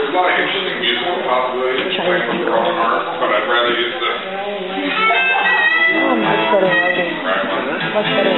There's a lot of interesting musical possibilities playing with Roman arm, but I'd rather use the Oh, much better right one. Much better